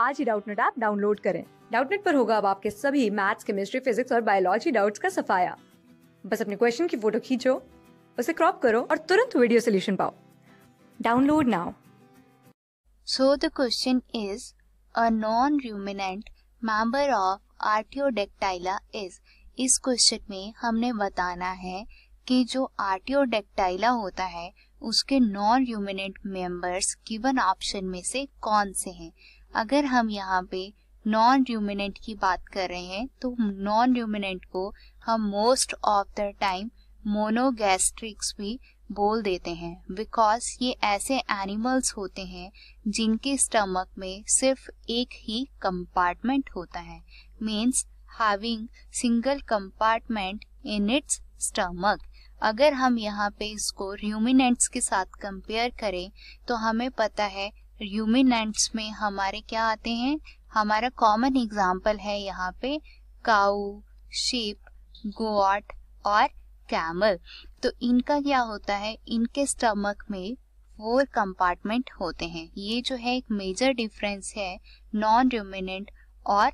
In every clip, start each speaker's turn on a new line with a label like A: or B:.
A: आज ही Doubtnut app download करें। डाउटनेट पर होगा अब आपके सभी मैथ्स केमिस्ट्री फिजिक्स और बायोलॉजी डाउट्स का सफाया। बस अपने क्वेश्चन की फ़ोटो खींचो, उसे क्रॉप करो और तुरंत वीडियो सोल्यूशन पाओ। Download now
B: So, the question is, a non-ruminant member of Artiodactyla is इस क्वेश्चन में हमने बताना है कि जो आर्टियोडेक्टाइला होता है, उसके non ruminant members given option में से कौन से हैं? अगर हम यहाँ पे नॉन र्यूमिनेंट की बात कर रहे हैं तो नॉन र्यूमिनेंट को हम most of the time monogastrics भी बोल देते हैं बिकॉज़ ये ऐसे एनिमल्स होते हैं जिनके स्टमक में सिर्फ़ एक ही कंपार्टमेंट होता है means having single compartment in its stomach अगर हम यहाँ पे इसको र्यूमिनेंट्स के साथ कंपेयर करें तो हमें पता है र्यूमिनेंट्स में हमारे क्या आते हैं? हमारा कॉमन एग्ज़ाम्पल है यहाँ पे काऊ शीप गोट और कैमल तो इनका क्या होता है? इनके स्टमक में फोर कंपार्टमेंट होते हैं। ये जो है एक मेजर डिफरेंस है नॉन र्यूमिनेंट और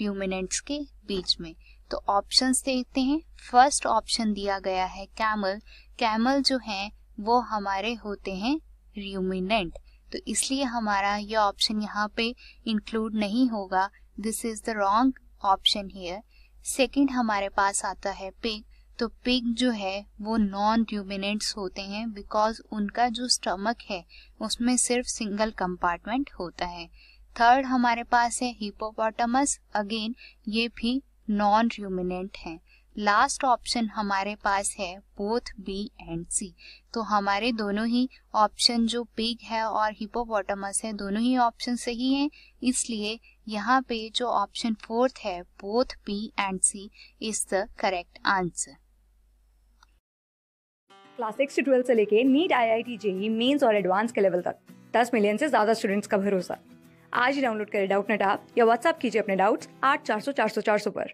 B: र्यूमिनेंट्स के बीच में। तो ऑप्शंस देखते हैं। फ़र्स्ट ऑप्शन दिया गया है कैमल कैमल जो है, वो हमारे होते हैं र्यूमिनेंट तो इसलिए हमारा ये ऑप्शन यहाँ पे इंक्लूड नहीं होगा। This is the wrong option here second हमारे पास आता है पिग तो पिग जो है, वो नॉन र्यूमिनेंट्स होते हैं बिकॉज़ उनका जो स्टमक है, उसमें सिर्फ़ सिंगल कंपार्टमेंट होता है। थर्ड हमारे पास है हिपोपोटामस अगेन ये भी नॉन र्यूमिनेंट है। लास्ट ऑप्शन हमारे पास है बोथ बी एंड सी तो हमारे दोनों ही ऑप्शन जो पिग है और हिपोपोटामस है, दोनों ही ऑप्शन सही हैं। इसलिए यहाँ पे जो ऑप्शन फोर्थ है both B and C is the correct answer
A: class six twelfth से लेके NEET I I T JEE mains और एडवांस के लेवल तक, दस मिलियन से ज़्यादा स्टूडेंट्स का भरोसा। आज ही डाउनलोड करें डाउटनेट ऐप या व्हाट्सएप कीजिए अपने डाउट्स आठ चार सौ चार सौ चार सौ पर।